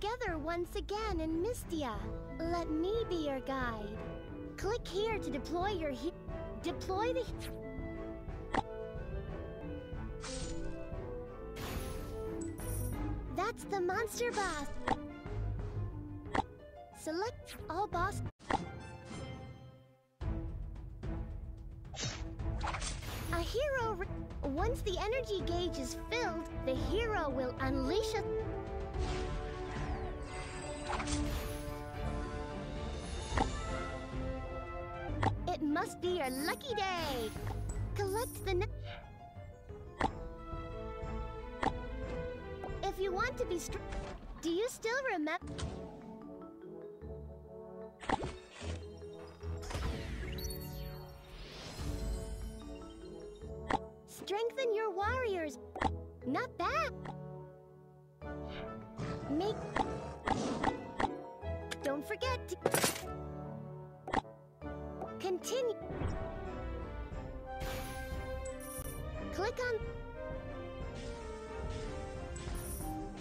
together once again in Mystia. Let me be your guide. Click here to deploy your he- Deploy the- That's the monster boss. Select all boss. A hero. Once the energy gauge is filled, the hero will unleash a. your lucky day. Collect the. If you want to be str- Do you still remember? Strengthen your warriors. Not bad. Make. Don't forget to.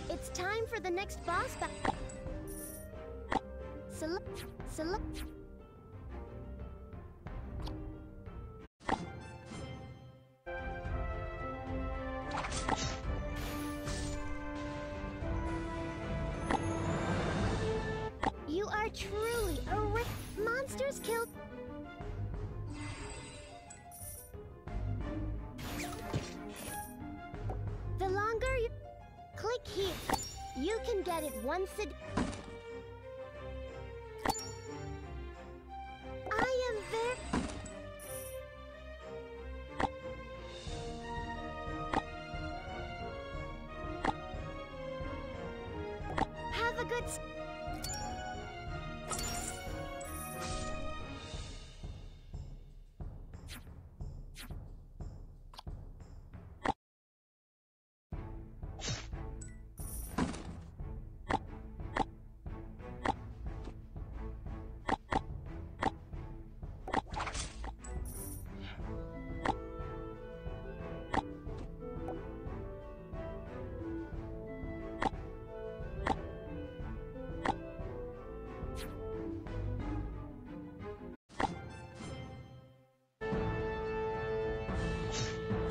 It's time for the next boss battle. Select. Select. Can get it once a. I am very. Have a good.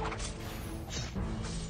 フッ。